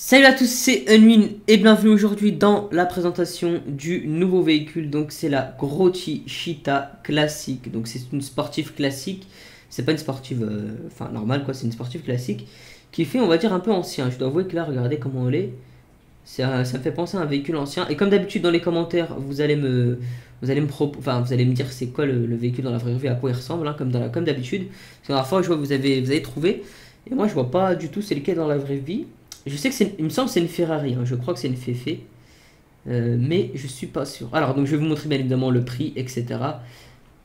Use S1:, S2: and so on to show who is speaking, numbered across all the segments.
S1: Salut à tous, c'est Unwin et bienvenue aujourd'hui dans la présentation du nouveau véhicule. Donc c'est la Grotti Cheetah classique. Donc c'est une sportive classique. C'est pas une sportive, euh, enfin normale quoi, c'est une sportive classique qui fait on va dire un peu ancien. Je dois avouer que là regardez comment elle est. Ça, me fait penser à un véhicule ancien. Et comme d'habitude dans les commentaires vous allez me, vous allez me, enfin, vous allez me dire c'est quoi le, véhicule dans la vraie vie, à quoi il ressemble, hein, comme comme d'habitude. Parce que la fois je vois que vous avez, vous avez trouvé. Et moi je vois pas du tout c'est lequel dans la vraie vie. Je sais que c'est, il me semble que c'est une Ferrari, hein. je crois que c'est une Fefe. Euh, mais je suis pas sûr. Alors, donc je vais vous montrer bien évidemment le prix, etc.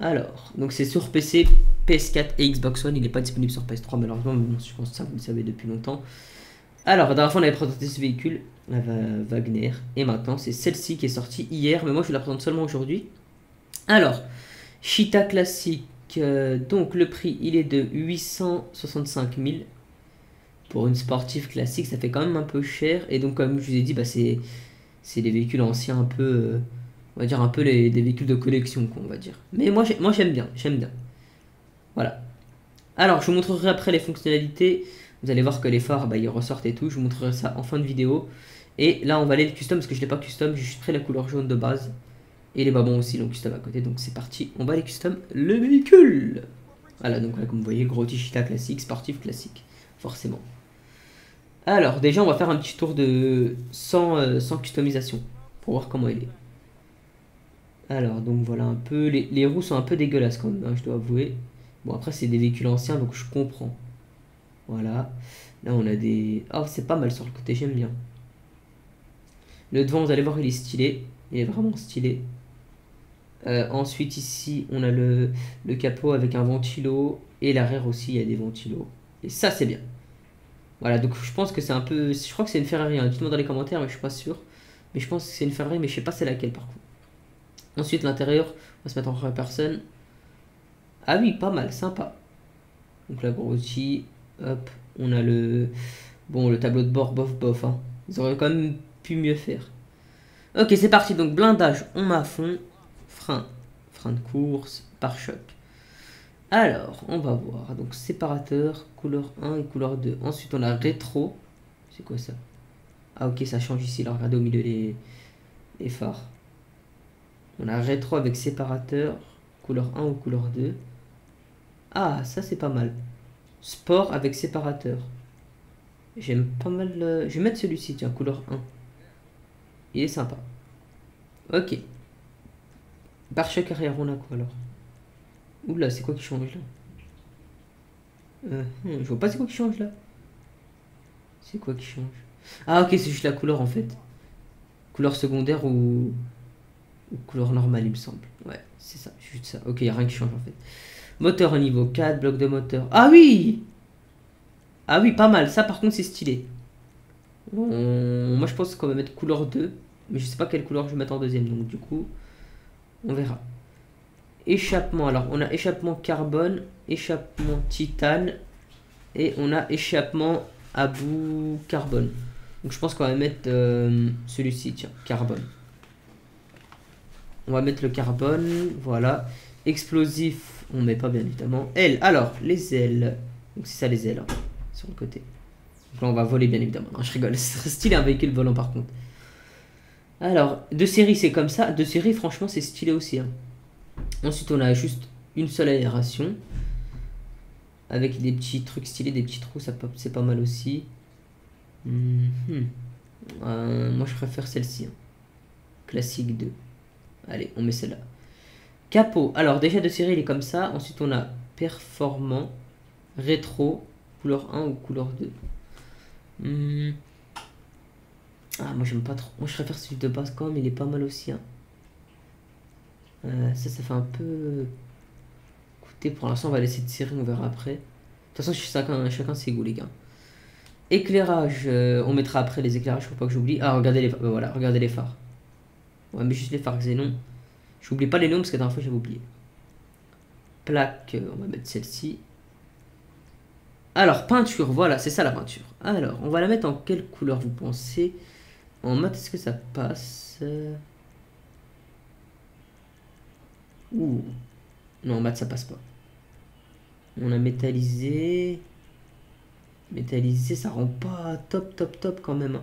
S1: Alors, donc c'est sur PC, PS4 et Xbox One. Il n'est pas disponible sur PS3 malheureusement, mais je pense que ça vous le savez depuis longtemps. Alors, la dernière fois on avait présenté ce véhicule, la Wagner, et maintenant c'est celle-ci qui est sortie hier, mais moi je la présente seulement aujourd'hui. Alors, Cheetah classique, euh, donc le prix il est de 865 000 pour une sportive classique, ça fait quand même un peu cher. Et donc, comme je vous ai dit, bah, c'est, des véhicules anciens un peu, euh, on va dire un peu les, des véhicules de collection, quoi, on va dire. Mais moi, moi j'aime bien, j'aime bien. Voilà. Alors, je vous montrerai après les fonctionnalités. Vous allez voir que les phares, bah, ils ressortent et tout. Je vous montrerai ça en fin de vidéo. Et là, on va aller le custom parce que je l'ai pas custom. J'ai juste pris la couleur jaune de base. Et les babons aussi, donc custom à côté. Donc c'est parti, on va aller custom le véhicule. Voilà, donc comme vous voyez, gros Tichita classique, sportif classique, forcément. Alors, déjà, on va faire un petit tour de sans, euh, sans customisation pour voir comment il est. Alors, donc voilà un peu. Les, roues sont un peu dégueulasses quand même, hein, je dois avouer. Bon, après, c'est des véhicules anciens, donc je comprends. Voilà. Là, on a des. Oh, c'est pas mal sur le côté, j'aime bien. Le devant, vous allez voir, il est stylé. Il est vraiment stylé. Euh, ensuite, ici, on a le, le capot avec un ventilo. Et l'arrière aussi, il y a des ventilos. Et ça, c'est bien. Voilà, donc je pense que c'est un peu. Je crois que c'est une Ferrari. Hein. Dites-moi dans les commentaires, mais je suis pas sûr. Mais je pense que c'est une Ferrari, mais je sais pas c'est laquelle par contre. Ensuite, l'intérieur, on va se mettre en première personne. Ah oui, pas mal, sympa. Donc la grossie, hop, on a le. Bon, le tableau de bord, bof, bof. Hein. Ils auraient quand même pu mieux faire. Ok, c'est parti. Donc blindage, on m'a fond. Frein, frein de course, pare-choc. Alors, on va voir. Donc, séparateur, couleur 1 et couleur 2. Ensuite, on a rétro. C'est quoi ça? Ah, ok, ça change ici. Là, regardez au milieu les, les phares. On a rétro avec séparateur, couleur 1 ou couleur 2. Ah, ça, c'est pas mal. Sport avec séparateur. J'aime pas mal. Je vais mettre celui-ci, tiens, couleur 1. Il est sympa. Ok. Pare-choc arrière, on a quoi alors? Oula, c'est quoi qui change là? Euh, hmm, Je vois pas c'est quoi qui change là. C'est quoi qui change? Ah ok, c'est juste la couleur en fait. Couleur secondaire ou... ou couleur normale il me semble. Ouais, c'est ça, juste ça. Ok, y a rien qui change en fait. Moteur au niveau 4, bloc de moteur. Ah oui Ah oui, pas mal. Ça par contre c'est stylé. Moi je pense qu'on va mettre couleur 2. Mais je sais pas quelle couleur je vais mettre en deuxième. Donc du coup, on verra. Échappement. Alors, on a échappement carbone, échappement titane et on a échappement à bout carbone. Donc, je pense qu'on va mettre euh, celui-ci, tiens, carbone. On va mettre le carbone, voilà. Explosif, on met pas bien évidemment. Ailes, alors, les ailes. Donc, c'est ça les ailes, hein, sur le côté. Donc là, on va voler bien évidemment. Non, je rigole, c'est stylé un véhicule volant par contre. Alors, de série, c'est comme ça. De série, franchement, c'est stylé aussi. Hein. Ensuite, on a juste une seule aération. Avec des petits trucs stylés, des petits trous, c'est pas mal aussi. Mhm. Euh, moi, je préfère celle-ci. Hein. Classique 2. Allez, on met celle-là. Capot. Alors, déjà de série, il est comme ça. Ensuite, on a performant, rétro, couleur 1 ou couleur 2. Hmm. Ah, moi, j'aime pas trop. Moi, je préfère celui de base quand même. Il est pas mal aussi. Hein. Euh, ça, ça fait un peu... Écoutez, pour l'instant, on va laisser de série, on verra après. De toute façon, chacun, chacun ses goûts, les gars. Éclairage, euh, on mettra après les éclairages, faut pas que j'oublie. Ah, regardez les, euh, voilà, regardez les phares. On va mettre juste les phares xénon. J'oublie pas les noms parce que la dernière fois j'avais oublié. Plaque, on va mettre celle-ci. Alors, peinture, voilà, c'est ça la peinture. Alors, on va la mettre en quelle couleur vous pensez? En mat, est-ce que ça passe? Ouh. Non, en mat, ça passe pas. On a métallisé. Métallisé, ça rend pas top, top, top quand même. hein.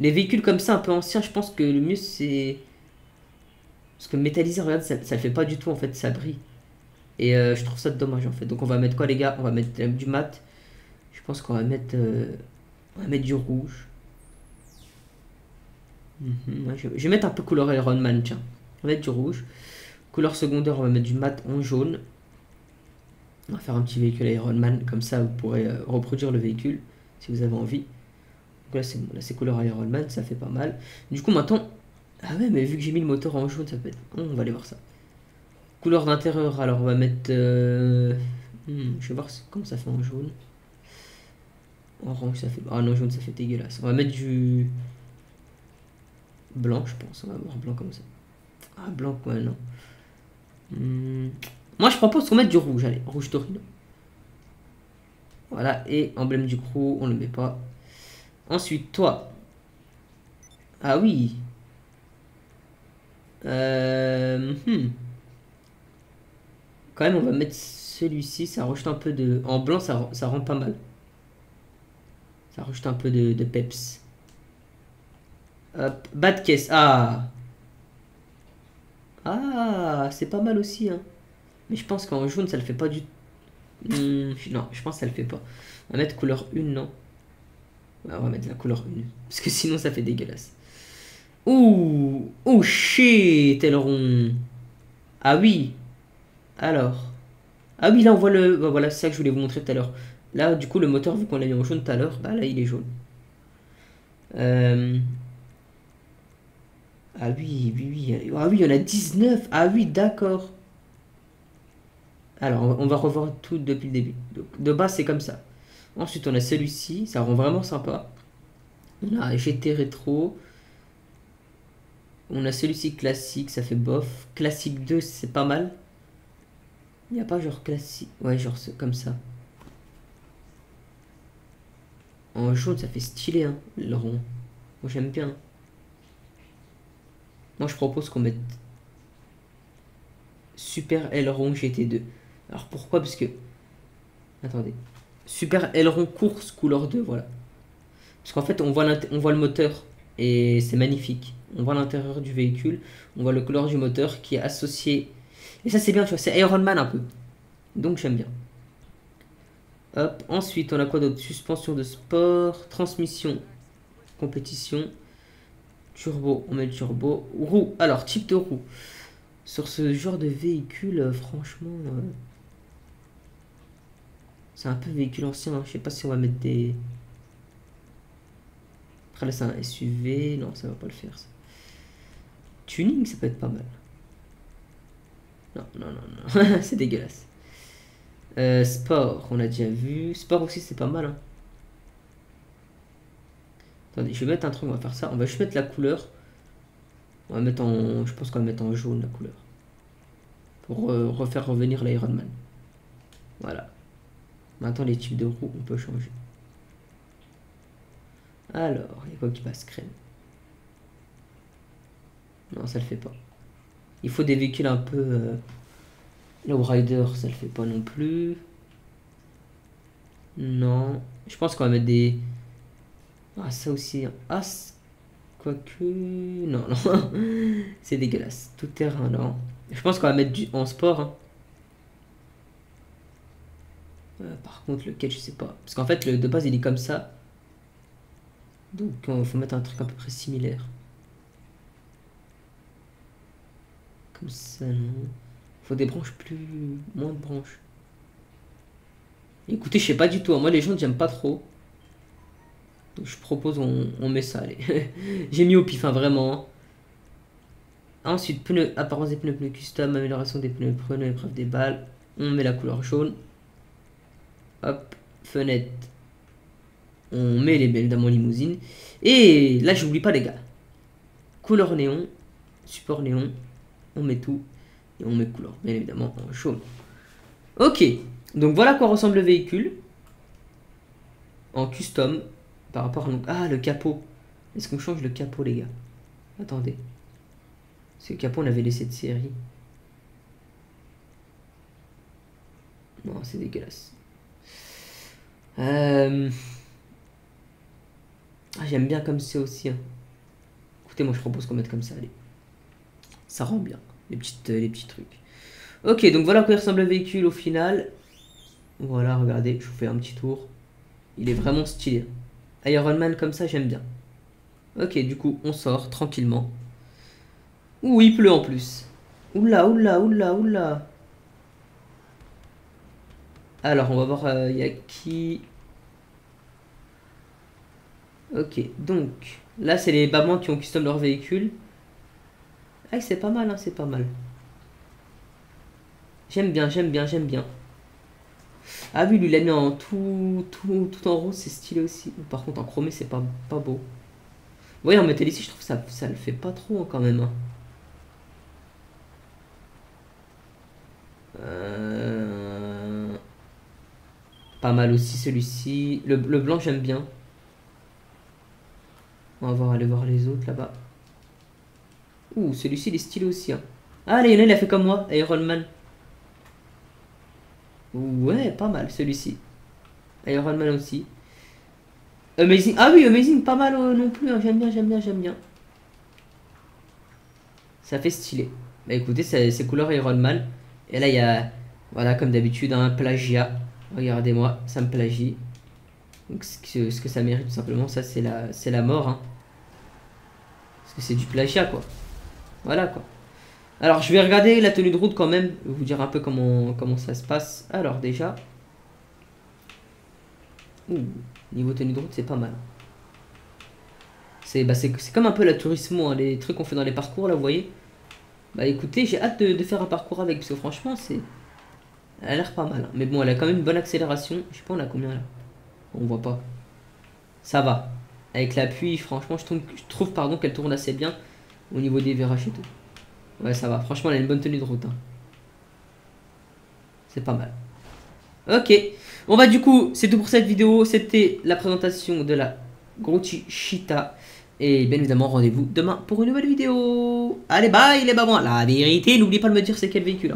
S1: Les véhicules comme ça, un peu anciens, je pense que le mieux c'est. Parce que métallisé, regarde, ça, ça le fait pas du tout en fait, ça brille. Et euh, je trouve ça dommage en fait. Donc on va mettre quoi les gars? On va mettre euh, du mat. Je pense qu'on va mettre. euh, On va mettre du rouge. Mhm, je, vais mettre un peu couleur Iron Man, tiens. On va mettre du rouge. Couleur secondaire, on va mettre du mat en jaune. On va faire un petit véhicule Iron Man, comme ça vous pourrez euh, reproduire le véhicule si vous avez envie. Donc là c'est bon, là couleur Iron Man, ça fait pas mal. Du coup maintenant, ah ouais mais vu que j'ai mis le moteur en jaune, ça peut être... On va aller voir ça. Couleur d'intérieur, alors on va mettre... euh, hmm, je vais voir comment ça fait en jaune. Orange ça fait... Ah non jaune ça fait dégueulasse. On va mettre du... Blanc je pense, on va voir blanc comme ça. Ah blanc ouais non. Hmm, Moi je propose qu'on mette du rouge, allez, rouge torino. Voilà, et emblème du crew, on le met pas. Ensuite, toi. Ah oui. Euh, hmm. Quand même, on va mettre celui-ci, ça rajoute un peu de... En blanc, ça, ça rend pas mal. Ça rajoute un peu de, peps. Hop, bas de caisse. Ah Ah, c'est pas mal aussi, hein. Mais je pense qu'en jaune, ça le fait pas du... Hmm, non, je pense que ça le fait pas. On va mettre couleur 1, non? Ouais, On va mettre la couleur 1. Parce que sinon, ça fait dégueulasse. Ouh Oh shit, aileron Ah oui Alors Ah oui, là, on voit le... bah, voilà, c'est ça que je voulais vous montrer tout à l'heure. Là, du coup, le moteur, vu qu'on l'a mis en jaune tout à l'heure, bah là, il est jaune. Euh... Ah oui, oui, oui. Ah oui, il y en a 19. Ah oui, d'accord. Alors, on va- revoir tout depuis le début. Donc, de base, c'est comme ça. Ensuite, on a celui-ci. Ça rend vraiment sympa. On a GT rétro. On a celui-ci classique, ça fait bof. Classique 2, c'est pas mal. Il n'y a pas genre classique. Ouais, genre comme ça. En jaune, ça fait stylé, hein, le rond. Moi, j'aime bien. Moi, je propose qu'on mette Super Aileron GT2. Alors pourquoi? Parce que. Attendez. Super Aileron course couleur 2, voilà. Parce qu'en fait, on voit, on voit le moteur et c'est magnifique. On voit l'intérieur du véhicule, on voit le couleur du moteur qui est associé. Et ça, c'est bien, tu vois, c'est Iron Man un peu. Donc, j'aime bien. Hop, ensuite, on a quoi d'autre? Suspension de sport, transmission, compétition, turbo, on met le turbo, roue. Alors, type de roue. Sur ce genre de véhicule, euh, franchement, euh, c'est un peu véhicule ancien. hein. Je sais pas si on va mettre des. Après là, c'est un SUV. Non, ça va pas le faire. Tuning, ça peut être pas mal. Non, non, non, non. c'est dégueulasse. Euh, sport, on a déjà vu. Sport aussi, c'est pas mal. hein. Je vais mettre un truc, on va faire ça. On va juste mettre la couleur. On va mettre en. Je pense qu'on va mettre en jaune la couleur. Pour euh, refaire revenir l'Iron Man. Voilà. Maintenant, les types de roues, on peut changer. Alors, il y a quoi qui passe crème? Non, ça le fait pas. Il faut des véhicules un peu. Euh... Lowrider, ça le fait pas non plus. Non. Je pense qu'on va mettre des. Ah, ça aussi. Ah, quoique. Non, non. C'est dégueulasse. Tout terrain, non. Je pense qu'on va mettre du... en sport. hein. Euh, par contre, lequel, je sais pas. Parce qu'en fait, le de base, il est comme ça. Donc, il faut mettre un truc à peu près similaire. Comme ça, non. Faut des branches plus. moins de branches. Écoutez, je sais pas du tout. hein. Moi, les gens, j'aime pas trop. Je propose, on, met ça, allez. J'ai mis au pif, hein, vraiment. Ensuite, pneus, apparence des pneus, pneus custom, amélioration des pneus, pneus, épreuve des balles. On met la couleur jaune. Hop, fenêtre. On met les belles dames en limousine. Et là, j'oublie pas, les gars. Couleur néon, support néon. On met tout. Et on met couleur, bien évidemment, en jaune. Ok, donc voilà à quoi ressemble le véhicule. En custom. Par rapport à... Ah, le capot. Est-ce qu'on change le capot, les gars? Attendez. Ce capot, on avait laissé de série. Non, c'est dégueulasse. Euh, ah, J'aime bien comme c'est aussi. hein. Écoutez, moi je propose qu'on mette comme ça. Ça rend bien, euh, les petits trucs. Ok, donc voilà à quoi ressemble le véhicule au final. Voilà, regardez, je vous fais un petit tour. Il est vraiment stylé. Iron Man comme ça, j'aime bien. Ok, du coup, on sort tranquillement. Ouh, il pleut en plus. Oula, oula, oula, oula. Alors, on va voir, il y a qui Ok, donc, là, c'est les babans qui ont custom leur véhicule. Ah, c'est pas mal, hein, c'est pas mal. J'aime bien, j'aime bien, j'aime bien. Ah oui, lui, il l'a mis en tout, tout, tout en rose, c'est stylé aussi. Par contre, en chromé, c'est pas, pas beau. Voyez, en métal ici, je trouve que ça, ça le fait pas trop hein, quand même. hein. Euh, Pas mal aussi celui-ci. Le, blanc, j'aime bien. On va voir, aller voir les autres là-bas. Ouh, celui-ci, il est stylé aussi. Hein. Ah, a, il a fait comme moi, Iron Man. Ouais, pas mal celui-ci. Iron Man aussi. Amazing. Ah oui, Amazing, pas mal euh, non plus. hein. J'aime bien, j'aime bien, j'aime bien. Ça fait stylé. Bah écoutez, c'est couleur Iron Man. Et là, il y a, voilà, comme d'habitude, un plagiat. Regardez-moi, ça me plagie. Donc, ce que, ça mérite, tout simplement, ça, c'est la, la mort. hein. Parce que c'est du plagiat, quoi. Voilà, quoi. Alors, je vais regarder la tenue de route quand même, vous dire un peu comment, ça se passe. Alors, déjà. Ouh, niveau tenue de route, c'est pas mal. C'est bah, comme un peu la Turismo, hein, les trucs qu'on fait dans les parcours, là, vous voyez. Bah écoutez, j'ai hâte de, faire un parcours avec, parce que franchement, c'est. Elle a l'air pas mal. hein. Mais bon, elle a quand même une bonne accélération. Je sais pas, on a combien là? On voit pas. Ça va. Avec l'appui, franchement, je trouve, je trouve pardon, qu'elle tourne assez bien au niveau des virages et tout. Ouais, ça va. Franchement, elle a une bonne tenue de route. hein. C'est pas mal. Ok. Bon bah du coup, c'est tout pour cette vidéo. C'était la présentation de la Grochi Shita. Et bien évidemment, rendez-vous demain pour une nouvelle vidéo. Allez, bye les babouins. La vérité, n'oublie pas de me dire c'est quel véhicule. hein.